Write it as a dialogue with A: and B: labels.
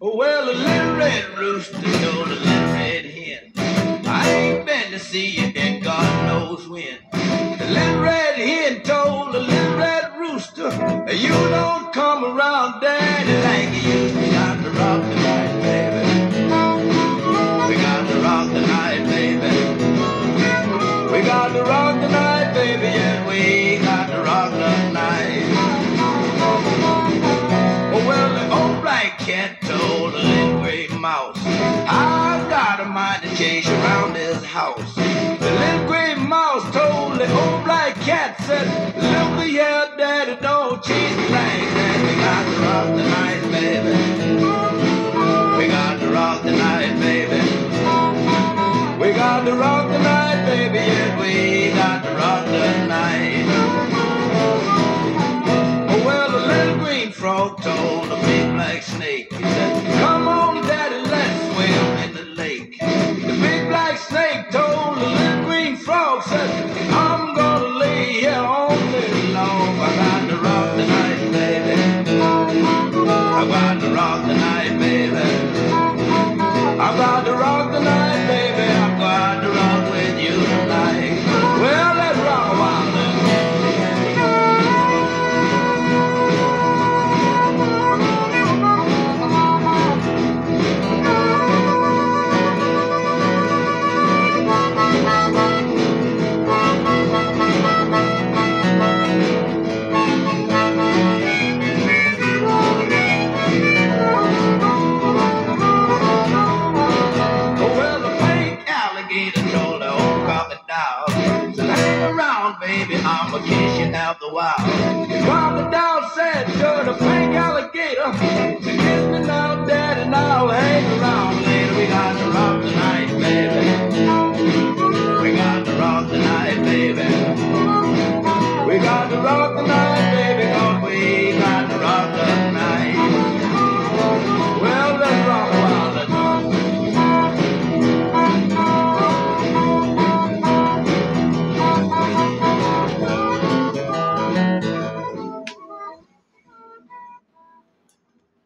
A: Oh, well, a little red rooster told a little red hen, I ain't been to see you in God knows when. The little red hen told the little red rooster, you don't come around daddy like you to. Got to rock the night, baby. We got to rock the night, baby. We got to rock the night, baby, and we mouse, I've got a mind to chase around this house. The little gray mouse told the old black cat, said, Look here, daddy, don't me like that. We got to rock the night, baby. We got to rock the night, baby. We got to rock the night, baby, and we got to rock the night. I got to rock the night, baby. I got to rock the night, down, baby, I'ma kiss you after a while. While the said, you're the pink alligator. Kiss me now, daddy, and I'll hang around later. We got to rock tonight, baby. We got to rock tonight, baby. We got to rock.